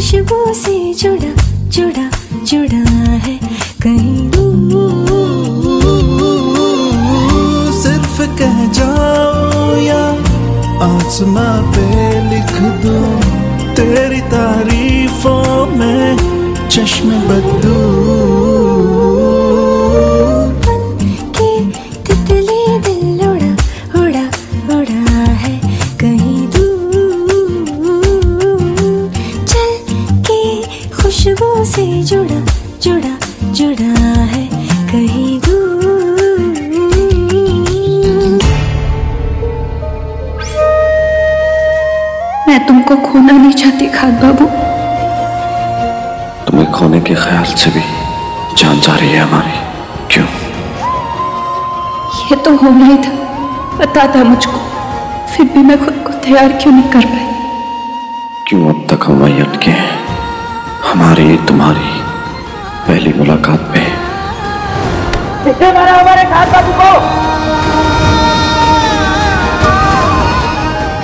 खुशबू से जुड़ा जुड़ा जुड़ा है कहीं सिर्फ़ कह जाओ या आसमां पे लिख दो, तेरी तारीफ़ खुशबू से जुड़ा जुड़ा जुड़ा है कहीं दूर। मैं तुमको खोना नहीं चाहती खाद बाबू। तुम्हें खोने के ख्याल से भी जान जा रही है हमारी। क्यों? ये तो होना ही था। पता था मुझको। फिर भी मैं खुद को तैयार क्यों नहीं कर पाई? क्यों अब तक हम वहीं अटके हैं? हमारी तुम्हारी पहली मुलाकात पे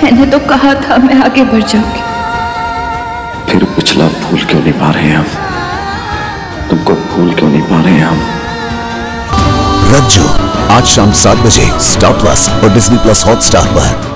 मैंने तो कहा था मैं आगे बढ़ जाऊँगी। फिर पिछला भूल क्यों नहीं पा रहे हम? तुमको भूल क्यों नहीं पा रहे हम? रज्जू आज शाम सात बजे स्टार प्लस और डिज्नी प्लस हॉटस्टार पर।